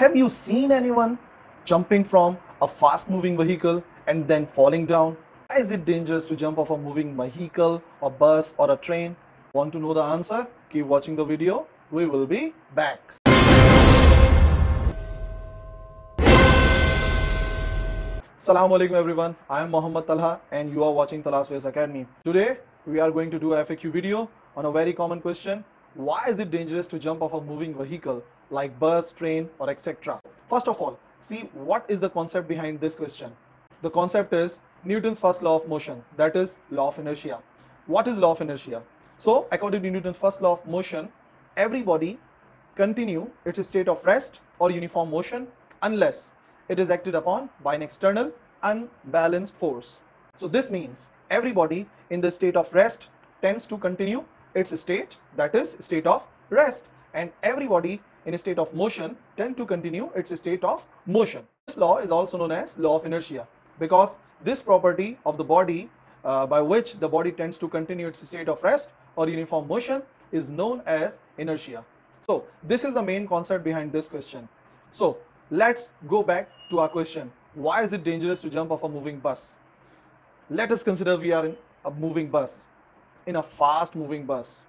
Have you seen anyone jumping from a fast moving vehicle and then falling down? Why is it dangerous to jump off a moving vehicle, a bus, or a train? Want to know the answer? Keep watching the video. We will be back. Assalamu alaikum everyone. I am Mohammad Talha and you are watching Talha's Physics Academy. Today we are going to do a FAQ video on a very common question. Why is it dangerous to jump off a moving vehicle like bus, train or etc. First of all, see what is the concept behind this question. The concept is Newton's first law of motion that is law of inertia. What is law of inertia? So according to Newton's first law of motion, every body continue its state of rest or uniform motion unless it is acted upon by an external unbalanced force. So this means everybody in the state of rest tends to continue its state that is state of rest and everybody in a state of motion tend to continue its state of motion. This law is also known as law of inertia because this property of the body uh, by which the body tends to continue its state of rest or uniform motion is known as inertia. So this is the main concept behind this question. So let's go back to our question. Why is it dangerous to jump off a moving bus? Let us consider we are in a moving bus, in a fast moving bus.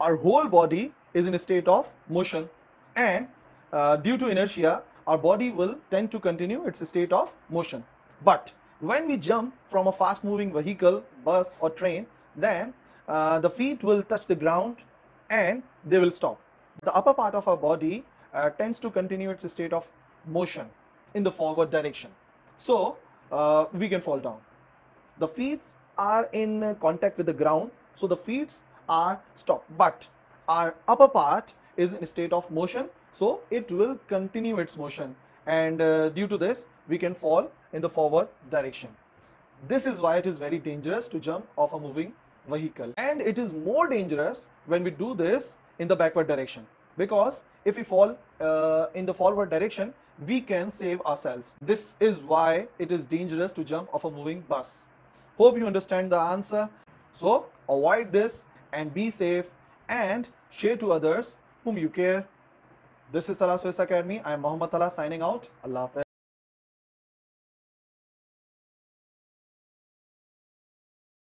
Our whole body is in a state of motion and uh, due to inertia our body will tend to continue its state of motion. But when we jump from a fast moving vehicle bus or train then uh, the feet will touch the ground and they will stop. The upper part of our body uh, tends to continue its state of motion in the forward direction. So uh, we can fall down. The feet are in contact with the ground so the feet are stopped. But our upper part is in a state of motion so it will continue its motion. And uh, due to this we can fall in the forward direction. This is why it is very dangerous to jump off a moving vehicle. And it is more dangerous when we do this in the backward direction. Because if we fall uh, in the forward direction we can save ourselves. This is why it is dangerous to jump off a moving bus hope you understand the answer so avoid this and be safe and share to others whom you care. This is Talha's Physics Academy. I am Mohammad Talha signing out. Allah Hafiz.